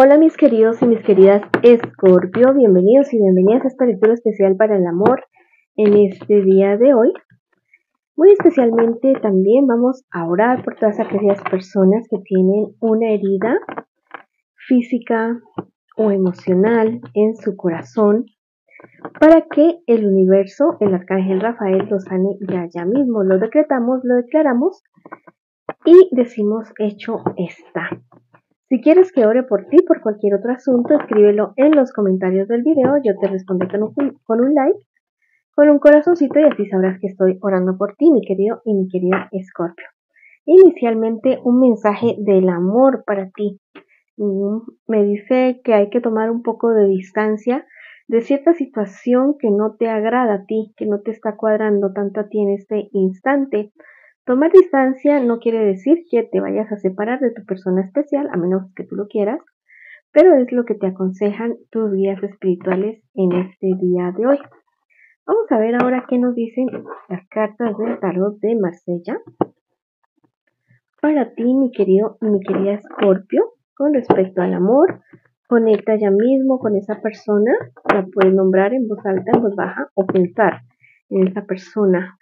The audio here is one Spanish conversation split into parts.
Hola mis queridos y mis queridas Escorpio, bienvenidos y bienvenidas a esta lectura especial para el amor en este día de hoy. Muy especialmente también vamos a orar por todas aquellas personas que tienen una herida física o emocional en su corazón para que el universo, el arcángel Rafael, lo sane ya ya mismo. Lo decretamos, lo declaramos y decimos hecho está. Si quieres que ore por ti, por cualquier otro asunto, escríbelo en los comentarios del video. Yo te un, con un like, con un corazoncito y así sabrás que estoy orando por ti, mi querido y mi querida Escorpio. Inicialmente un mensaje del amor para ti. Mm, me dice que hay que tomar un poco de distancia de cierta situación que no te agrada a ti, que no te está cuadrando tanto a ti en este instante. Tomar distancia no quiere decir que te vayas a separar de tu persona especial, a menos que tú lo quieras, pero es lo que te aconsejan tus guías espirituales en este día de hoy. Vamos a ver ahora qué nos dicen las cartas del tarot de Marsella. Para ti, mi querido y mi querida Escorpio, con respecto al amor, conecta ya mismo con esa persona, la puedes nombrar en voz alta, en voz baja o pensar en esa persona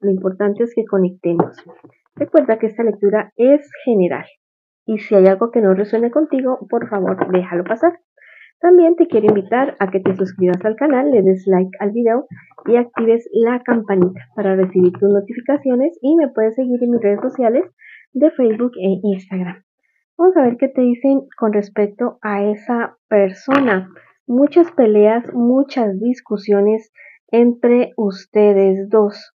lo importante es que conectemos. Recuerda que esta lectura es general y si hay algo que no resuene contigo, por favor, déjalo pasar. También te quiero invitar a que te suscribas al canal, le des like al video y actives la campanita para recibir tus notificaciones y me puedes seguir en mis redes sociales de Facebook e Instagram. Vamos a ver qué te dicen con respecto a esa persona. Muchas peleas, muchas discusiones entre ustedes dos.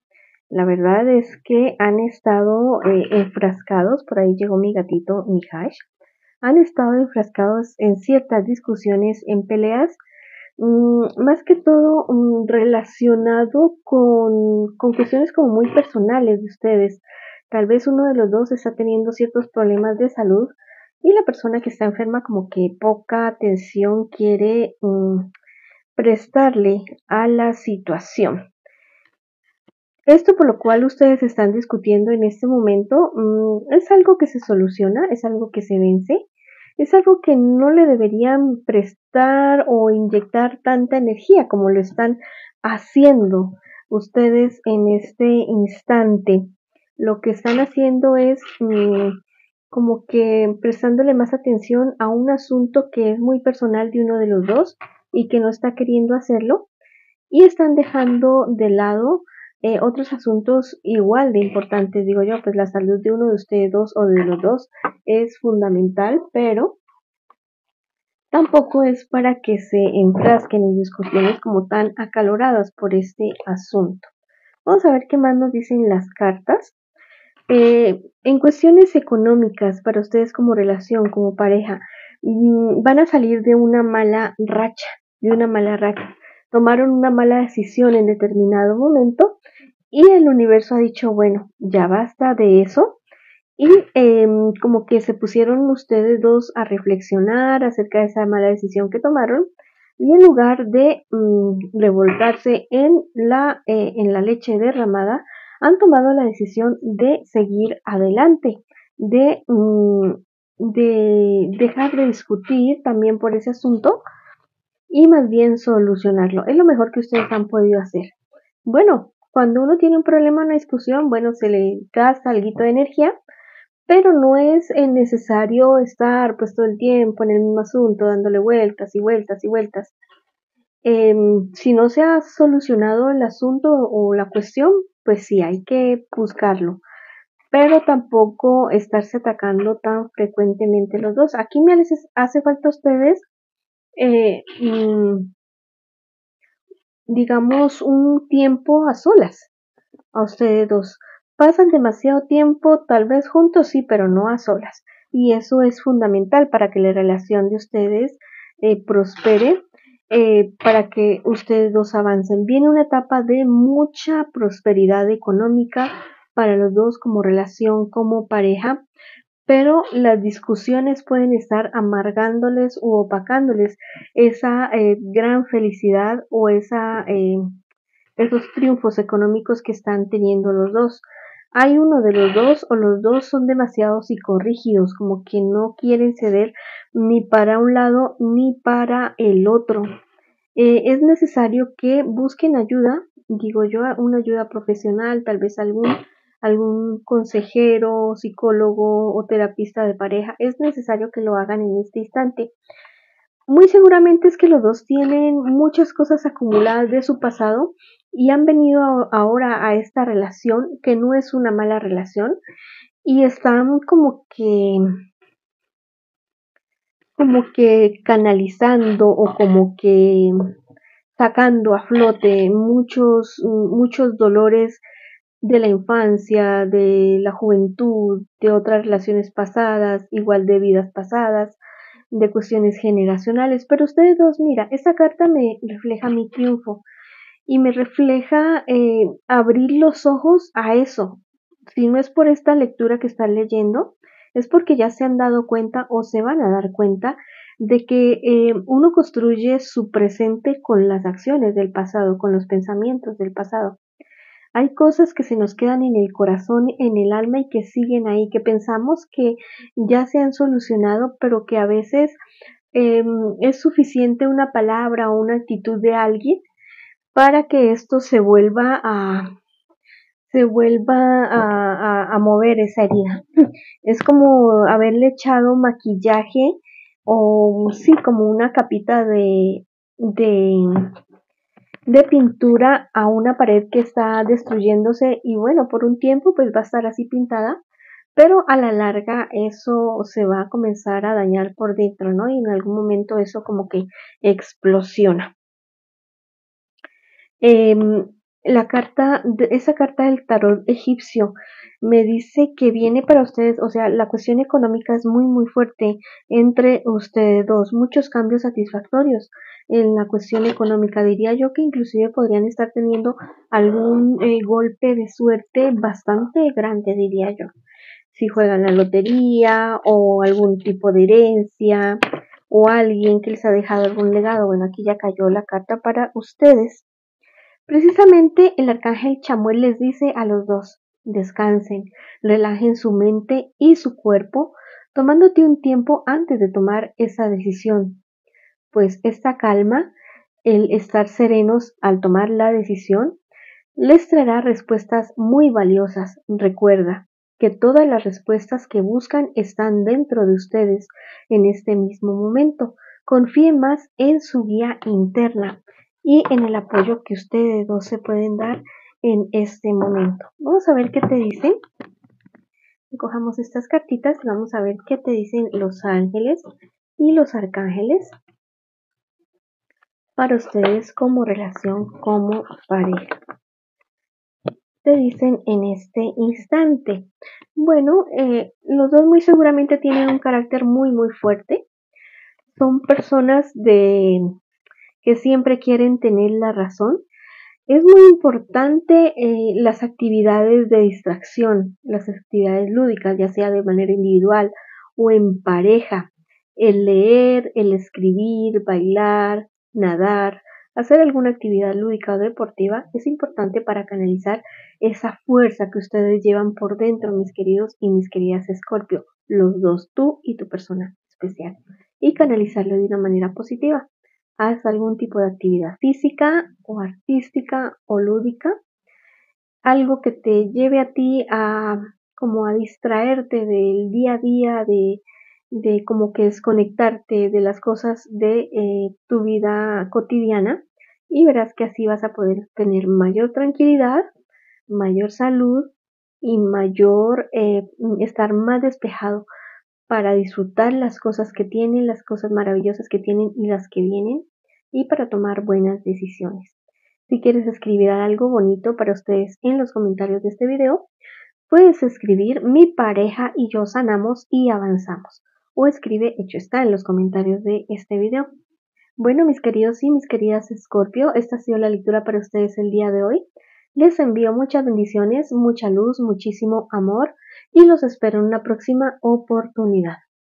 La verdad es que han estado eh, enfrascados, por ahí llegó mi gatito Mihash, han estado enfrascados en ciertas discusiones, en peleas, mm, más que todo mm, relacionado con, con cuestiones como muy personales de ustedes. Tal vez uno de los dos está teniendo ciertos problemas de salud y la persona que está enferma como que poca atención quiere mm, prestarle a la situación. Esto por lo cual ustedes están discutiendo en este momento mm, es algo que se soluciona, es algo que se vence, es algo que no le deberían prestar o inyectar tanta energía como lo están haciendo ustedes en este instante. Lo que están haciendo es mm, como que prestándole más atención a un asunto que es muy personal de uno de los dos y que no está queriendo hacerlo y están dejando de lado eh, otros asuntos igual de importantes, digo yo, pues la salud de uno de ustedes dos o de los dos es fundamental, pero tampoco es para que se enfrasquen en discusiones como tan acaloradas por este asunto. Vamos a ver qué más nos dicen las cartas. Eh, en cuestiones económicas, para ustedes como relación, como pareja, mm, van a salir de una mala racha, de una mala racha tomaron una mala decisión en determinado momento y el universo ha dicho, bueno, ya basta de eso. Y em, como que se pusieron ustedes dos a reflexionar acerca de esa mala decisión que tomaron y en lugar de mm, revoltarse en la, eh, en la leche derramada, han tomado la decisión de seguir adelante, de, mm, de dejar de discutir también por ese asunto y más bien solucionarlo. Es lo mejor que ustedes han podido hacer. Bueno, cuando uno tiene un problema, una discusión, bueno, se le gasta algo de energía, pero no es necesario estar pues todo el tiempo en el mismo asunto, dándole vueltas y vueltas y vueltas. Em, si no se ha solucionado el asunto o la cuestión, pues sí, hay que buscarlo. Pero tampoco estarse atacando tan frecuentemente los dos. Aquí me hace falta a ustedes eh, mm, digamos, un tiempo a solas a ustedes dos. Pasan demasiado tiempo, tal vez juntos, sí, pero no a solas. Y eso es fundamental para que la relación de ustedes eh, prospere, eh, para que ustedes dos avancen. Viene una etapa de mucha prosperidad económica para los dos como relación, como pareja, pero las discusiones pueden estar amargándoles u opacándoles esa eh, gran felicidad o esa, eh, esos triunfos económicos que están teniendo los dos. Hay uno de los dos o los dos son demasiado psicorrígidos, como que no quieren ceder, ni para un lado ni para el otro. Eh, es necesario que busquen ayuda, digo yo, una ayuda profesional, tal vez algún, algún consejero, psicólogo o terapista de pareja. Es necesario que lo hagan en este instante. Muy seguramente es que los dos tienen muchas cosas acumuladas de su pasado y han venido ahora a esta relación que no es una mala relación y están como que como que canalizando o como que sacando a flote muchos muchos dolores de la infancia, de la juventud, de otras relaciones pasadas, igual de vidas pasadas, de cuestiones generacionales. Pero ustedes dos, mira, esta carta me refleja mi triunfo y me refleja eh, abrir los ojos a eso. Si no es por esta lectura que están leyendo, es porque ya se han dado cuenta o se van a dar cuenta de que eh, uno construye su presente con las acciones del pasado, con los pensamientos del pasado. Hay cosas que se nos quedan en el corazón, en el alma y que siguen ahí, que pensamos que ya se han solucionado, pero que a veces em, es suficiente una palabra o una actitud de alguien para que esto se vuelva a se vuelva a, a, mover esa herida. Es como haberle echado maquillaje o sí, como una capita de, de, de pintura a una pared que está destruyéndose y bueno, por un tiempo pues va a estar así pintada, pero a la larga eso se va a comenzar a dañar por dentro, ¿no? Y en algún momento eso como que explosiona. Em, la carta, esa carta del tarot egipcio me dice que viene para ustedes, o sea, la cuestión económica es muy muy fuerte entre ustedes dos, muchos cambios satisfactorios en la cuestión económica. Diría yo que inclusive podrían estar teniendo algún eh, golpe de suerte bastante grande, diría yo. Si juegan la lotería o algún tipo de herencia o alguien que les ha dejado algún legado. Bueno, aquí ya cayó la carta para ustedes. Precisamente el arcángel Chamuel les dice a los dos, descansen, relajen su mente y su cuerpo, tomándote un tiempo antes de tomar esa decisión, pues esta calma, el estar serenos al tomar la decisión, les traerá respuestas muy valiosas. Recuerda que todas las respuestas que buscan están dentro de ustedes en este mismo momento. Confíen más en su guía interna y en el apoyo que ustedes dos se pueden dar en este momento. Vamos a ver qué te dicen. Cojamos estas cartitas y vamos a ver qué te dicen los ángeles y los arcángeles para ustedes como relación, como pareja. Te dicen en este instante. Bueno, eh, los dos muy seguramente tienen un carácter muy, muy fuerte. Son personas de que siempre quieren tener la razón, es muy importante eh, las actividades de distracción, las actividades lúdicas, ya sea de manera individual o en pareja. El leer, el escribir, bailar, nadar, hacer alguna actividad lúdica o deportiva es importante para canalizar esa fuerza que ustedes llevan por dentro, mis queridos y mis queridas Escorpio, los dos, tú y tu persona especial, y canalizarlo de una manera positiva haz algún tipo de actividad física o artística o lúdica, algo que te lleve a ti a como a distraerte del día a día, de, de como que desconectarte de las cosas de eh, tu vida cotidiana y verás que así vas a poder tener mayor tranquilidad, mayor salud y mayor eh, estar más despejado para disfrutar las cosas que tienen, las cosas maravillosas que tienen y las que vienen, y para tomar buenas decisiones. Si quieres escribir algo bonito para ustedes en los comentarios de este video, puedes escribir mi pareja y yo sanamos y avanzamos. O escribe hecho está en los comentarios de este video. Bueno, mis queridos y mis queridas Escorpio, esta ha sido la lectura para ustedes el día de hoy. Les envío muchas bendiciones, mucha luz, muchísimo amor y los espero en una próxima oportunidad.